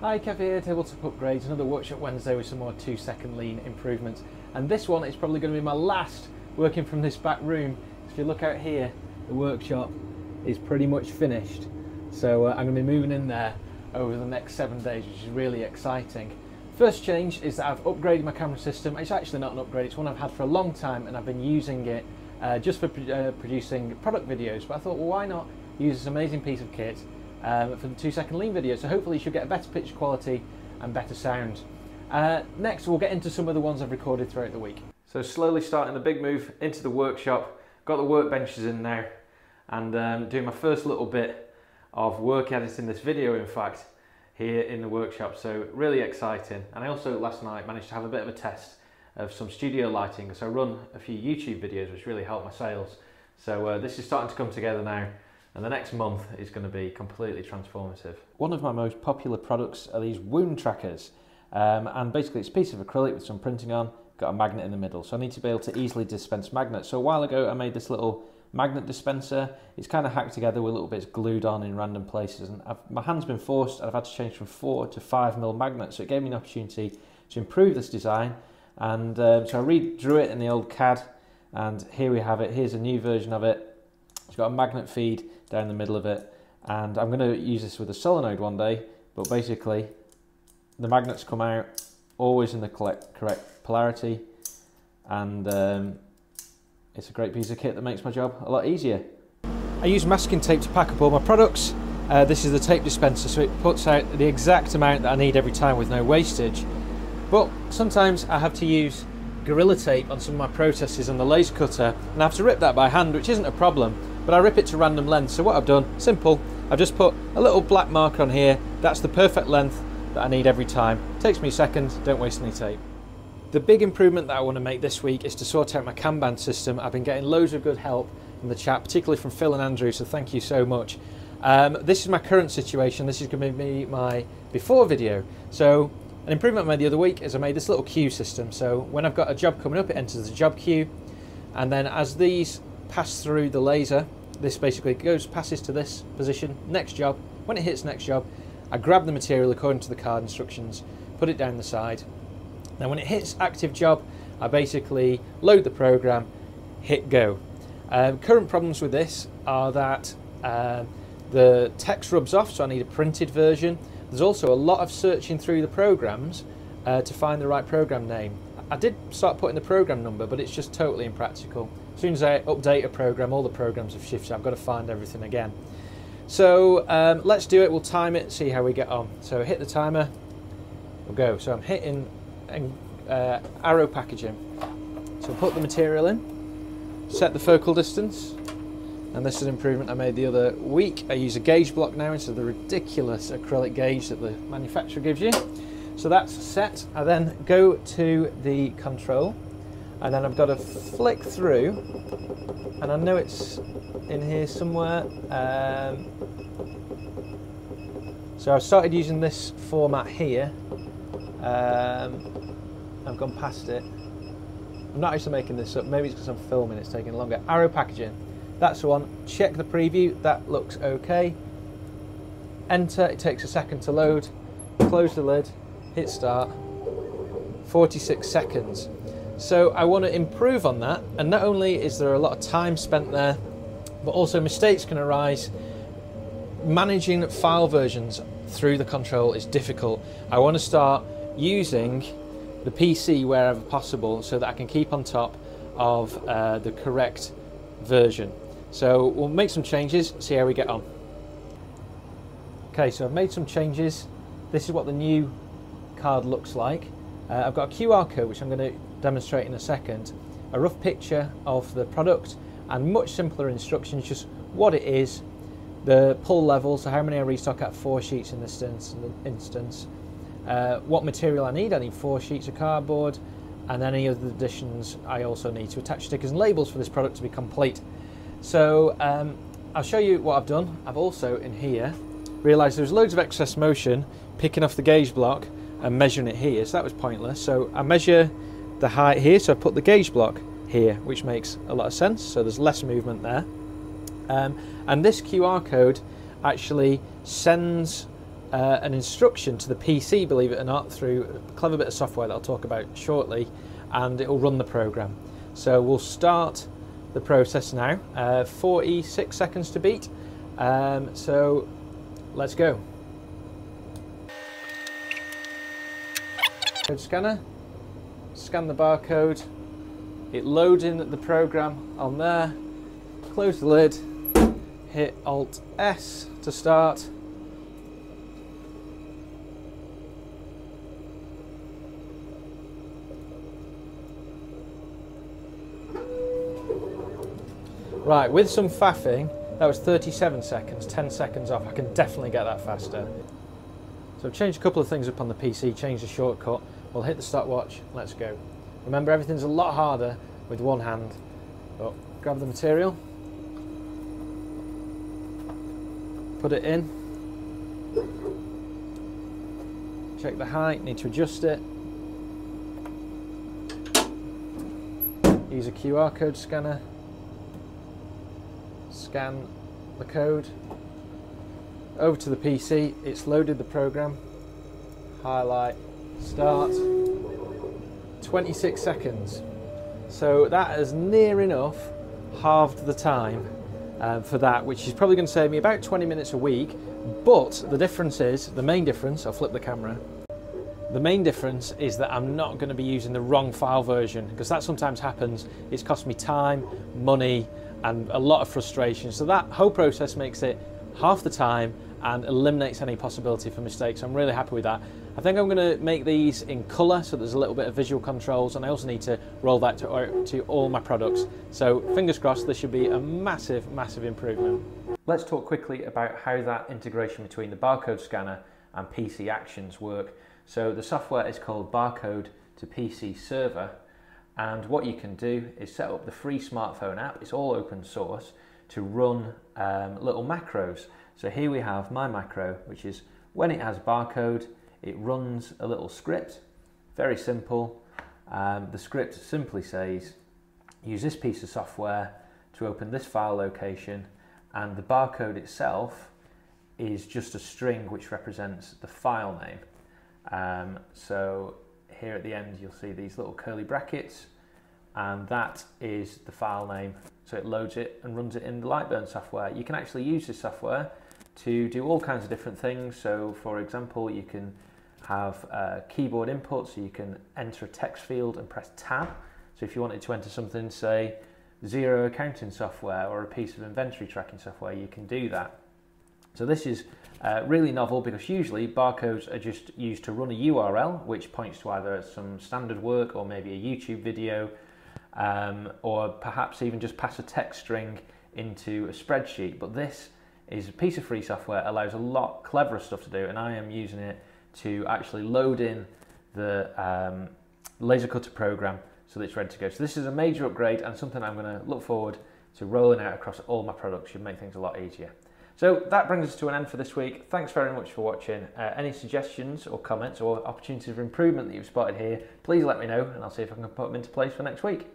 Hi, Kev here, Tabletop Upgrades, another Workshop Wednesday with some more two second lean improvements. And this one is probably going to be my last working from this back room. If you look out here, the workshop is pretty much finished. So uh, I'm going to be moving in there over the next seven days, which is really exciting. First change is that I've upgraded my camera system. It's actually not an upgrade, it's one I've had for a long time and I've been using it uh, just for uh, producing product videos. But I thought, well, why not use this amazing piece of kit um, for the two second lean video. So hopefully you should get a better picture quality and better sound. Uh, next we'll get into some of the ones I've recorded throughout the week. So slowly starting the big move into the workshop, got the workbenches in now and um, doing my first little bit of work editing this video in fact here in the workshop so really exciting and I also last night managed to have a bit of a test of some studio lighting so I run a few YouTube videos which really helped my sales so uh, this is starting to come together now and the next month is going to be completely transformative. One of my most popular products are these wound trackers. Um, and basically it's a piece of acrylic with some printing on, got a magnet in the middle. So I need to be able to easily dispense magnets. So a while ago I made this little magnet dispenser. It's kind of hacked together with little bits glued on in random places. And I've, my hand's been forced and I've had to change from four to five mil magnets. So it gave me an opportunity to improve this design. And um, so I redrew it in the old CAD and here we have it. Here's a new version of it. It's got a magnet feed down the middle of it. And I'm going to use this with a solenoid one day, but basically the magnets come out always in the correct polarity and um, it's a great piece of kit that makes my job a lot easier. I use masking tape to pack up all my products. Uh, this is the tape dispenser so it puts out the exact amount that I need every time with no wastage. But sometimes I have to use Gorilla Tape on some of my processes on the laser cutter and I have to rip that by hand which isn't a problem but I rip it to random lengths. So what I've done, simple, I've just put a little black marker on here. That's the perfect length that I need every time. Takes me a second, don't waste any tape. The big improvement that I want to make this week is to sort out my Kanban system. I've been getting loads of good help in the chat, particularly from Phil and Andrew, so thank you so much. Um, this is my current situation. This is going to be my before video. So an improvement I made the other week is I made this little queue system. So when I've got a job coming up, it enters the job queue. And then as these pass through the laser, this basically goes passes to this position, next job. When it hits next job, I grab the material according to the card instructions, put it down the side. Now when it hits active job, I basically load the program, hit go. Um, current problems with this are that uh, the text rubs off, so I need a printed version. There's also a lot of searching through the programs uh, to find the right program name. I did start putting the program number, but it's just totally impractical. As soon as I update a program, all the programs have shifted. I've got to find everything again. So um, let's do it. We'll time it, see how we get on. So hit the timer. We'll go. So I'm hitting uh, arrow packaging. So put the material in, set the focal distance, and this is an improvement I made the other week. I use a gauge block now instead of the ridiculous acrylic gauge that the manufacturer gives you. So that's set. I then go to the control and then I've got to flick through and I know it's in here somewhere um, so I've started using this format here um, I've gone past it. I'm not actually making this up maybe it's because I'm filming it's taking longer. Arrow packaging that's the one. Check the preview that looks okay. Enter it takes a second to load. Close the lid hit start. 46 seconds so I want to improve on that. And not only is there a lot of time spent there, but also mistakes can arise. Managing file versions through the control is difficult. I want to start using the PC wherever possible so that I can keep on top of uh, the correct version. So we'll make some changes, see how we get on. Okay, so I've made some changes. This is what the new card looks like. Uh, I've got a QR code which I'm going to demonstrate in a second, a rough picture of the product and much simpler instructions, just what it is, the pull level, so how many I restock at four sheets in this instance, uh, what material I need, I need four sheets of cardboard, and any other additions I also need to attach stickers and labels for this product to be complete. So um, I'll show you what I've done. I've also in here realised there's loads of excess motion picking off the gauge block and measuring it here, so that was pointless. So I measure the height here, so I put the gauge block here, which makes a lot of sense, so there's less movement there. Um, and this QR code actually sends uh, an instruction to the PC, believe it or not, through a clever bit of software that I'll talk about shortly, and it will run the program. So we'll start the process now. Uh, 46 seconds to beat. Um, so let's go. Code scanner, scan the barcode, it loads in the program on there, close the lid, hit Alt S to start. Right, with some faffing, that was 37 seconds, 10 seconds off. I can definitely get that faster. So I've changed a couple of things up on the PC, changed the shortcut. We'll hit the stopwatch, let's go. Remember, everything's a lot harder with one hand. But grab the material, put it in, check the height, need to adjust it. Use a QR code scanner, scan the code, over to the PC, it's loaded the program, highlight, start, 26 seconds. So that is near enough halved the time um, for that, which is probably going to save me about 20 minutes a week. But the difference is, the main difference, I'll flip the camera, the main difference is that I'm not going to be using the wrong file version because that sometimes happens. It's cost me time, money, and a lot of frustration. So that whole process makes it half the time and eliminates any possibility for mistakes. I'm really happy with that. I think I'm going to make these in colour so there's a little bit of visual controls and I also need to roll that to, to all my products. So fingers crossed this should be a massive, massive improvement. Let's talk quickly about how that integration between the barcode scanner and PC actions work. So the software is called Barcode to PC Server and what you can do is set up the free smartphone app, it's all open source, to run um, little macros. So here we have my macro, which is when it has barcode, it runs a little script, very simple. Um, the script simply says, use this piece of software to open this file location, and the barcode itself is just a string which represents the file name. Um, so here at the end you'll see these little curly brackets and that is the file name so it loads it and runs it in the Lightburn software. You can actually use this software to do all kinds of different things so for example you can have a keyboard input so you can enter a text field and press tab so if you wanted to enter something say Xero accounting software or a piece of inventory tracking software you can do that. So this is uh, really novel because usually barcodes are just used to run a URL which points to either some standard work or maybe a YouTube video um, or perhaps even just pass a text string into a spreadsheet. But this is a piece of free software, allows a lot cleverer stuff to do, and I am using it to actually load in the um, laser cutter program so that it's ready to go. So this is a major upgrade and something I'm going to look forward to rolling out across all my products. Should make things a lot easier. So that brings us to an end for this week. Thanks very much for watching. Uh, any suggestions or comments or opportunities for improvement that you've spotted here, please let me know and I'll see if I can put them into place for next week.